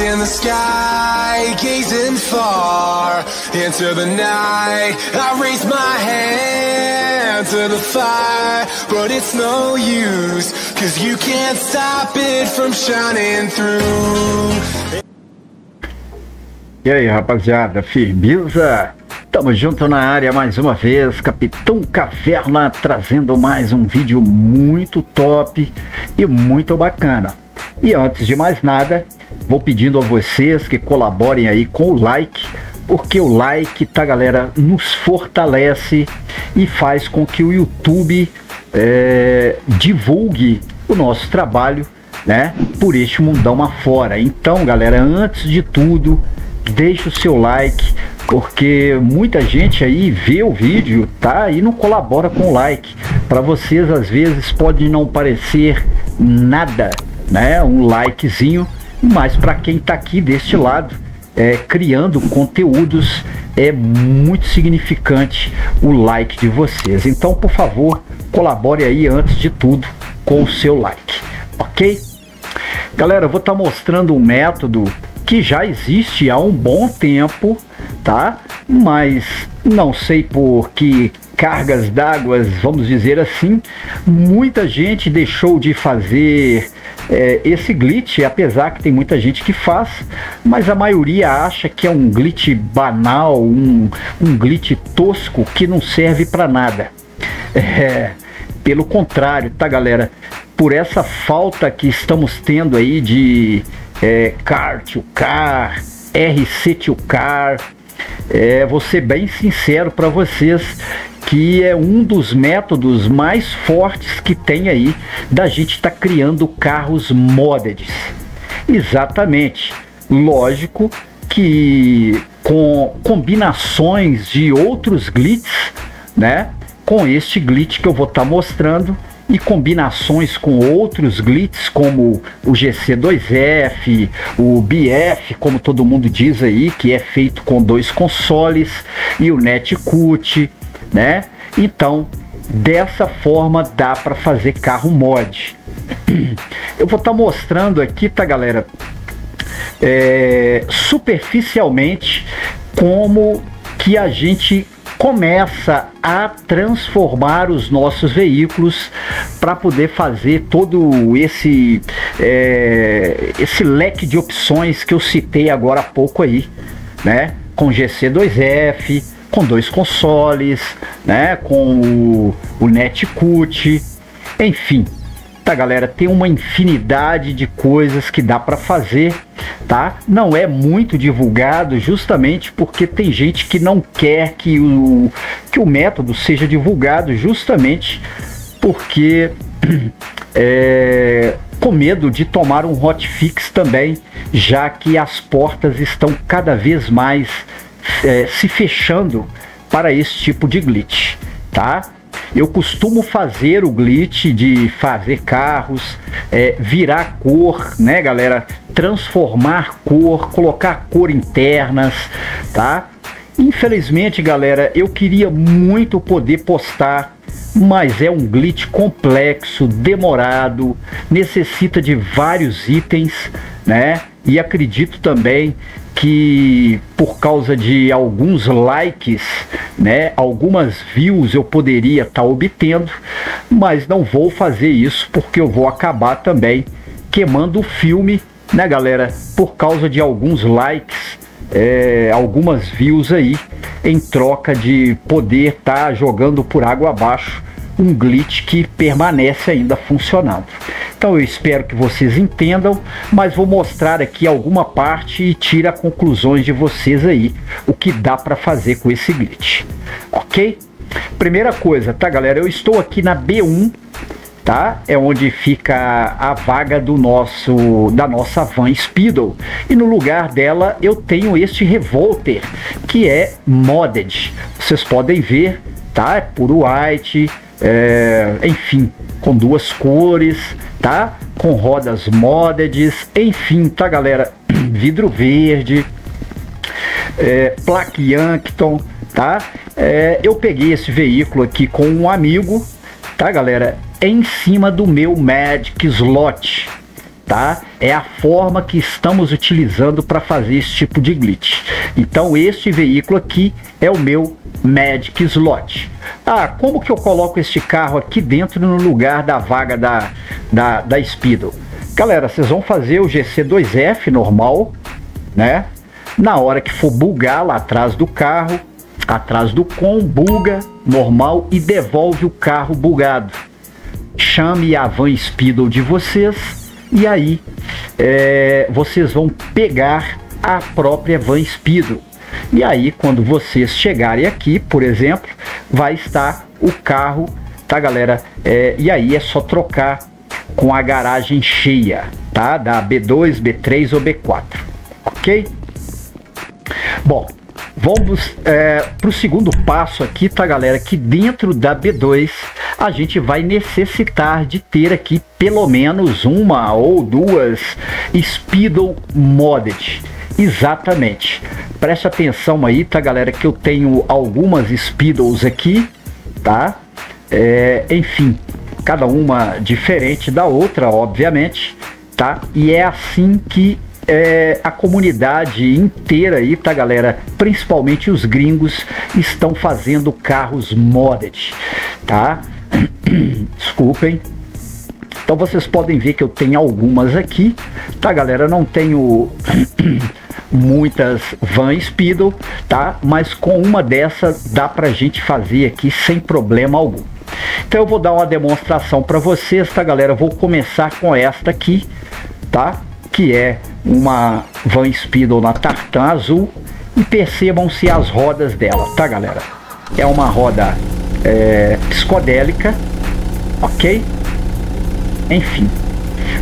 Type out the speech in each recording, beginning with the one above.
in the sky, gazing far into the night. I raise my hand to the fire, but it's no use, cause you can't stop it from shining through. E aí, rapaziada, firmeza? Tamo junto na área mais uma vez, Capitão Caverna trazendo mais um vídeo muito top e muito bacana. E antes de mais nada, vou pedindo a vocês que colaborem aí com o like, porque o like, tá galera, nos fortalece e faz com que o YouTube é, divulgue o nosso trabalho, né, por este mundão afora. Então, galera, antes de tudo, deixa o seu like, porque muita gente aí vê o vídeo, tá? E não colabora com o like. Para vocês às vezes pode não parecer nada, né? Um likezinho, mas para quem tá aqui deste lado, é, criando conteúdos, é muito significante o like de vocês. Então, por favor, colabore aí antes de tudo com o seu like, ok? Galera, eu vou estar tá mostrando um método que já existe há um bom tempo, tá? Mas não sei por que cargas d'água, vamos dizer assim, muita gente deixou de fazer é, esse glitch, apesar que tem muita gente que faz, mas a maioria acha que é um glitch banal, um, um glitch tosco que não serve para nada. É, pelo contrário, tá galera? Por essa falta que estamos tendo aí de é, Car to Car, RC to Car. É, vou ser bem sincero para vocês que é um dos métodos mais fortes que tem aí da gente estar tá criando carros modded. Exatamente. Lógico que com combinações de outros glitches, né? Com este glitch que eu vou estar tá mostrando, e combinações com outros glitches como o GC2F, o BF, como todo mundo diz aí, que é feito com dois consoles e o Netcut, né? Então, dessa forma dá para fazer carro mod. Eu vou estar tá mostrando aqui, tá, galera? É, superficialmente como que a gente começa a transformar os nossos veículos para poder fazer todo esse é, esse leque de opções que eu citei agora há pouco aí, né? Com GC2F, com dois consoles, né? Com o, o Netcut, enfim, tá galera? Tem uma infinidade de coisas que dá para fazer tá? Não é muito divulgado justamente porque tem gente que não quer que o, que o método seja divulgado justamente porque é, com medo de tomar um hotfix também, já que as portas estão cada vez mais é, se fechando para esse tipo de glitch, tá? Eu costumo fazer o glitch de fazer carros, é, virar cor, né, galera? Transformar cor, colocar cor internas, tá? Infelizmente, galera, eu queria muito poder postar, mas é um glitch complexo, demorado, necessita de vários itens, né? E acredito também que por causa de alguns likes, né, algumas views eu poderia estar tá obtendo, mas não vou fazer isso porque eu vou acabar também queimando o filme, né, galera, por causa de alguns likes, é, algumas views aí, em troca de poder estar tá jogando por água abaixo um glitch que permanece ainda funcionando. Então eu espero que vocês entendam, mas vou mostrar aqui alguma parte e tira conclusões de vocês aí, o que dá para fazer com esse glitch. Ok? Primeira coisa, tá galera? Eu estou aqui na B1, tá? É onde fica a vaga do nosso da nossa van Speedo. E no lugar dela eu tenho este Revolter, que é modded. Vocês podem ver, tá? É puro white, é, enfim, com duas cores, tá? Com rodas modded, enfim, tá galera? Vidro verde, é, plaque Yankton, tá? É, eu peguei esse veículo aqui com um amigo, tá galera? Em cima do meu Magic Slot, tá? É a forma que estamos utilizando para fazer esse tipo de glitch. Então este veículo aqui é o meu Magic Slot. Ah, como que eu coloco este carro aqui dentro no lugar da vaga da, da, da Speedo? Galera, vocês vão fazer o GC2F normal, né? Na hora que for bugar lá atrás do carro, atrás do com, buga normal e devolve o carro bugado. Chame a van Speedo de vocês e aí é, vocês vão pegar a própria Van Speedo. E aí, quando vocês chegarem aqui, por exemplo, vai estar o carro, tá, galera? É, e aí é só trocar com a garagem cheia, tá? Da B2, B3 ou B4, ok? Bom, vamos é, para o segundo passo aqui, tá, galera? Que dentro da B2 a gente vai necessitar de ter aqui pelo menos uma ou duas Speedo Modded. Exatamente. Preste atenção aí, tá, galera, que eu tenho algumas Speedos aqui, tá? É, enfim, cada uma diferente da outra, obviamente, tá? E é assim que é, a comunidade inteira aí, tá, galera? Principalmente os gringos estão fazendo carros modded, tá? Desculpem. Então vocês podem ver que eu tenho algumas aqui, tá galera? Não tenho muitas Van Speedo, tá? Mas com uma dessas dá pra gente fazer aqui sem problema algum. Então eu vou dar uma demonstração para vocês, tá galera? Eu vou começar com esta aqui, tá? Que é uma Van Speedo na tartan azul e percebam-se as rodas dela, tá galera? É uma roda é, psicodélica, ok? Enfim,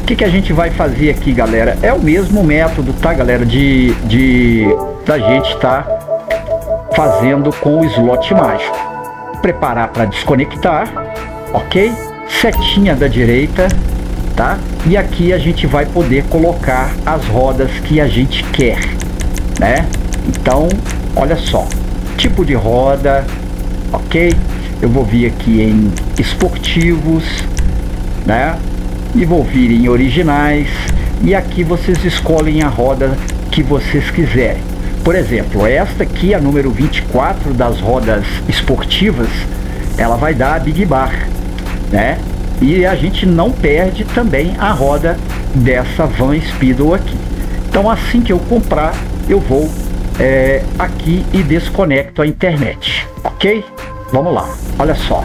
o que, que a gente vai fazer aqui, galera? É o mesmo método, tá, galera? De, de da gente estar tá fazendo com o slot mágico. Preparar para desconectar, ok? Setinha da direita, tá? E aqui a gente vai poder colocar as rodas que a gente quer, né? Então, olha só, tipo de roda, ok? eu vou vir aqui em esportivos, né? E vou vir em originais e aqui vocês escolhem a roda que vocês quiserem. Por exemplo, esta aqui, a número 24 das rodas esportivas, ela vai dar a Big Bar, né? E a gente não perde também a roda dessa Van Speedo aqui. Então assim que eu comprar, eu vou é, aqui e desconecto a internet, ok? Vamos lá, olha só.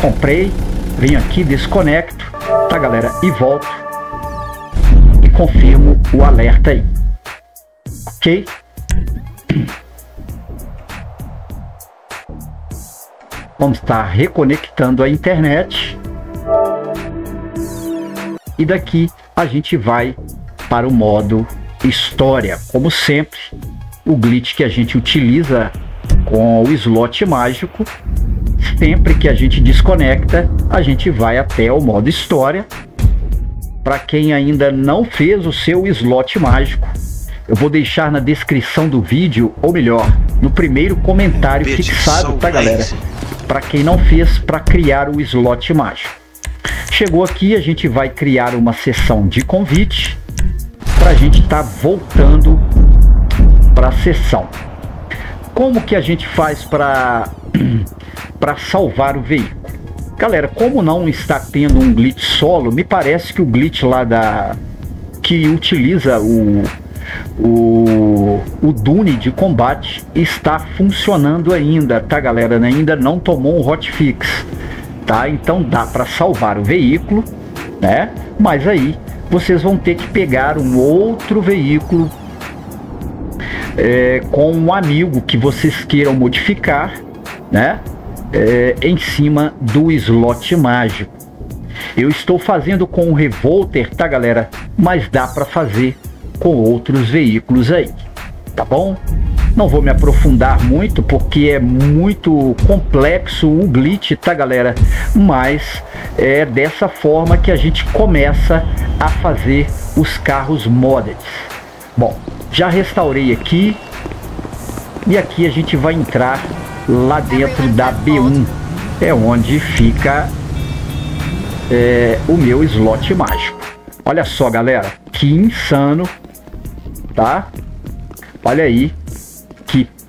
Comprei, vim aqui, desconecto, tá galera? E volto e confirmo o alerta aí. Ok? Vamos estar reconectando a internet. E daqui a gente vai para o modo história. Como sempre, o glitch que a gente utiliza com o slot mágico. Sempre que a gente desconecta, a gente vai até o modo história. Para quem ainda não fez o seu slot mágico, eu vou deixar na descrição do vídeo, ou melhor, no primeiro comentário fixado, tá galera? Para quem não fez, para criar o slot mágico. Chegou aqui, a gente vai criar uma sessão de convite para a gente estar tá voltando para a sessão como que a gente faz para para salvar o veículo? Galera, como não está tendo um glitch solo, me parece que o glitch lá da que utiliza o o, o Dune de combate está funcionando ainda, tá galera? Ainda não tomou um hotfix, tá? Então dá para salvar o veículo, né? Mas aí vocês vão ter que pegar um outro veículo é, com um amigo que vocês queiram modificar, né? É, em cima do slot mágico. Eu estou fazendo com o Revolter, tá galera? Mas dá para fazer com outros veículos aí, tá bom? Não vou me aprofundar muito porque é muito complexo o glitch, tá galera? Mas é dessa forma que a gente começa a fazer os carros modded. Bom, já restaurei aqui. E aqui a gente vai entrar lá dentro da B1. É onde fica é, o meu slot mágico. Olha só, galera, que insano, tá? Olha aí,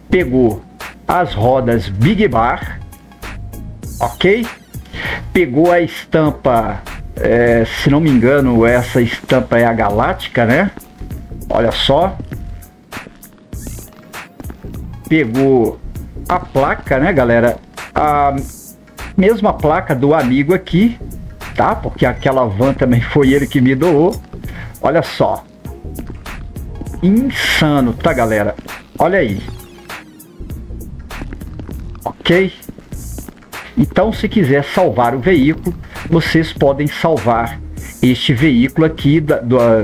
pegou as rodas Big Bar, ok? Pegou a estampa, é, se não me engano, essa estampa é a Galáctica, né? Olha só. Pegou a placa, né, galera? A mesma placa do amigo aqui, tá? Porque aquela van também foi ele que me doou. Olha só. Insano, tá, galera? Olha aí. Ok? Então, se quiser salvar o veículo, vocês podem salvar este veículo aqui da,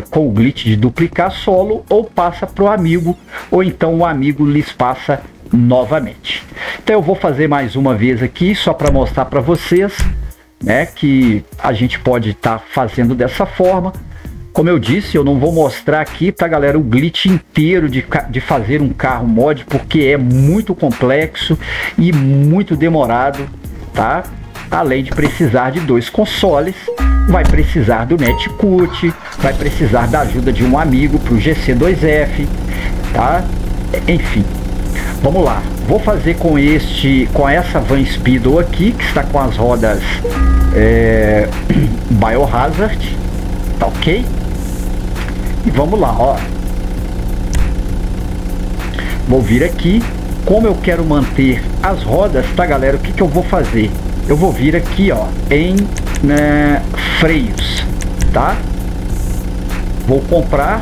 com o glitch de duplicar solo ou passa para o amigo ou então o amigo lhes passa novamente. Então eu vou fazer mais uma vez aqui só para mostrar para vocês né, que a gente pode estar tá fazendo dessa forma. Como eu disse, eu não vou mostrar aqui, tá galera, o glitch inteiro de, de fazer um carro mod, porque é muito complexo e muito demorado, tá? Além de precisar de dois consoles, vai precisar do Netcut, vai precisar da ajuda de um amigo para o GC2F, tá? Enfim, vamos lá. Vou fazer com este, com essa Van Speedo aqui, que está com as rodas é, Biohazard, tá ok? E vamos lá, ó. Vou vir aqui. Como eu quero manter as rodas, tá galera? O que, que eu vou fazer? Eu vou vir aqui, ó, em né, freios, tá? Vou comprar.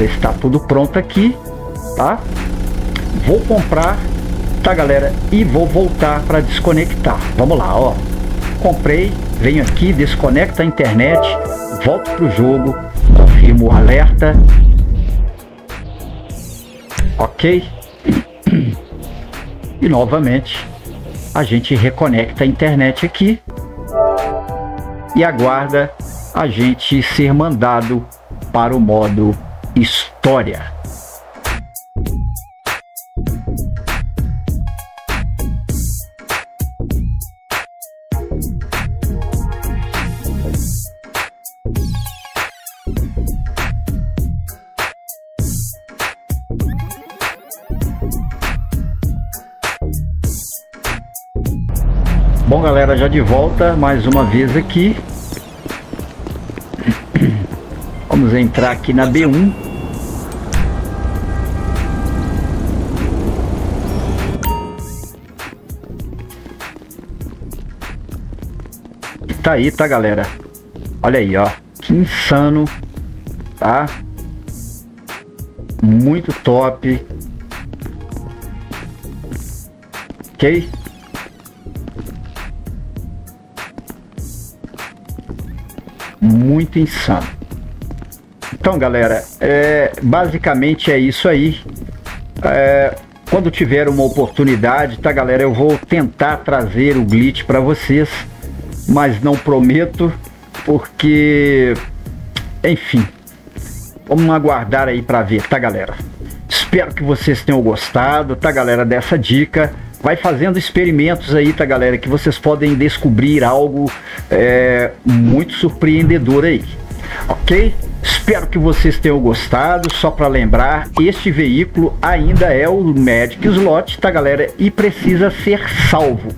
Está tudo pronto aqui, tá? Vou comprar, tá galera? E vou voltar para desconectar. Vamos lá, ó. Comprei, venho aqui, desconecta a internet, volto pro jogo, confirmo o alerta. Ok. E novamente a gente reconecta a internet aqui e aguarda a gente ser mandado para o modo história. Bom, galera, já de volta mais uma vez aqui. Vamos entrar aqui na B1. Tá aí, tá, galera? Olha aí, ó. Que insano, tá? Muito top. Ok? Muito insano. Então, galera, é, basicamente é isso aí. É, quando tiver uma oportunidade, tá, galera, eu vou tentar trazer o glitch para vocês, mas não prometo, porque, enfim, vamos aguardar aí para ver, tá, galera? Espero que vocês tenham gostado, tá, galera, dessa dica vai fazendo experimentos aí, tá galera, que vocês podem descobrir algo é, muito surpreendedor aí, ok? Espero que vocês tenham gostado. Só para lembrar, este veículo ainda é o Magic Slot, tá galera? E precisa ser salvo,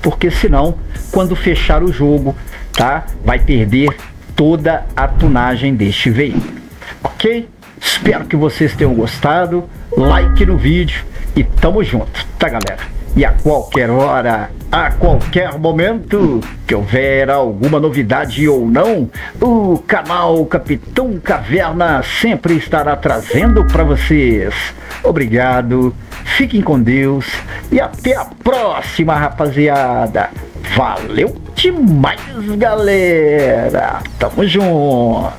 porque senão, quando fechar o jogo, tá? Vai perder toda a tunagem deste veículo, ok? Espero que vocês tenham gostado. Like no vídeo e tamo junto, tá galera? E a qualquer hora, a qualquer momento que houver alguma novidade ou não, o canal Capitão Caverna sempre estará trazendo para vocês. Obrigado, fiquem com Deus e até a próxima, rapaziada. Valeu demais, galera. Tamo junto.